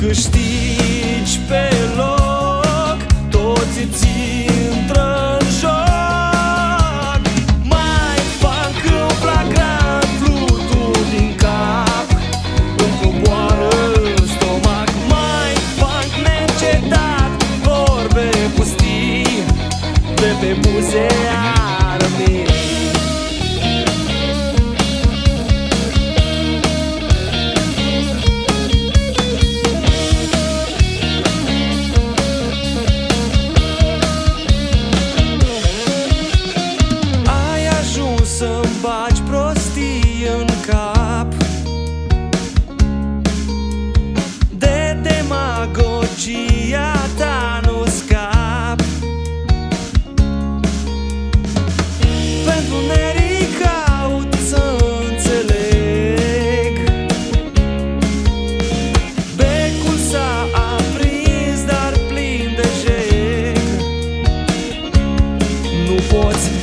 câștigi pe loc Toți îți intră în joc. Mai fac în flagrant flutul din cap Îmi coboară în stomac. Mai fac neîncetat vorbe pustii De pe buze faci prostii în cap. De demagogia ta nu scap. Pentru nerii caut să înțeleg. Becul s-a aprins, dar plin de jeg. Nu poți